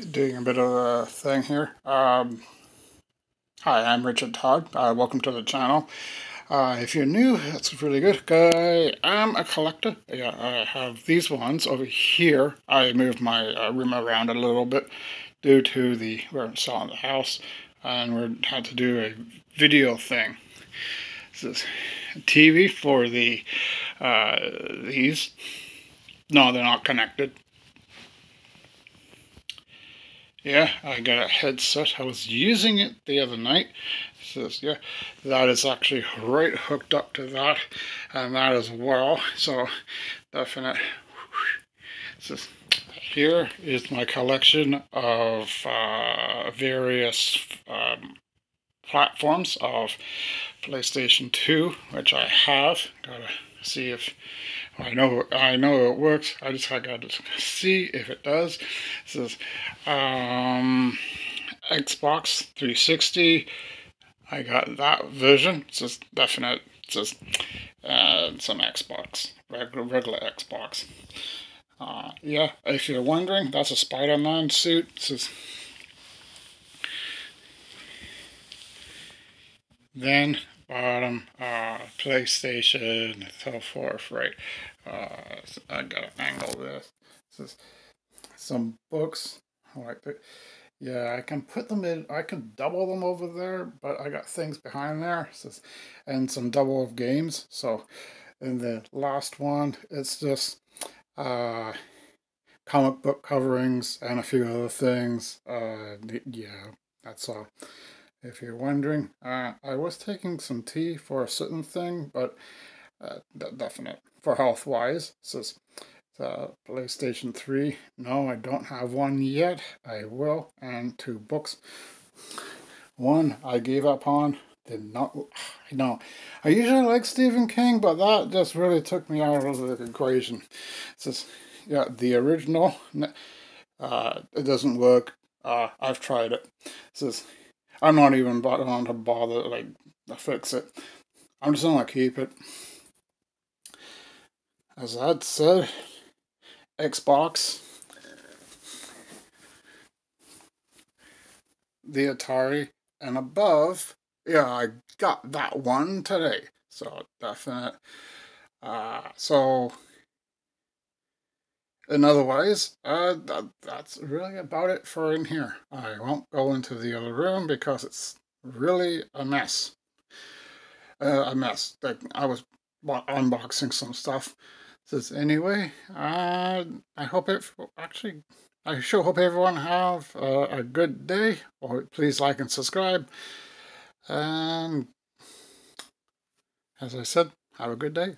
doing a bit of a thing here. Um, hi, I'm Richard Todd. Uh, welcome to the channel. Uh, if you're new, that's really good. I am a collector. Yeah, I have these ones over here. I moved my uh, room around a little bit due to the we're selling the house, and we had to do a video thing. This is TV for the uh, these. No, they're not connected. Yeah, I got a headset. I was using it the other night. says, yeah, that is actually right hooked up to that and that as well. So definite. Says, here is my collection of uh, various um, platforms of PlayStation 2, which I have. Gotta see if I know I know it works. I just I got to see if it does. This is um, Xbox 360. I got that version. It's definite. It's uh, some Xbox, regular regular Xbox. Uh, yeah, if you're wondering, that's a Spider-Man suit. This then bottom, uh, PlayStation, and so forth, right? Uh, I gotta angle this. This is some books. Like. Yeah, I can put them in, I can double them over there, but I got things behind there. And some double of games. So, in the last one, it's just uh, comic book coverings and a few other things. Uh, yeah, that's all. If you're wondering, uh, I was taking some tea for a certain thing, but uh, definite for health wise. Says the PlayStation 3. No, I don't have one yet. I will. And two books. One I gave up on. Did not. I know. I usually like Stephen King, but that just really took me out of the equation. Says, yeah, the original. Uh, it doesn't work. Uh, I've tried it. it says I'm not even on to bother like fix it. I'm just gonna keep it. As I said, Xbox, the Atari, and above. Yeah, I got that one today. So definite. Uh, so and otherwise, uh, that, that's really about it for in here. I won't go into the other room because it's really a mess. Uh, a mess. Like I was unboxing some stuff. Says anyway, uh, I hope it actually. I sure hope everyone have uh, a good day. Or please like and subscribe. And as I said, have a good day.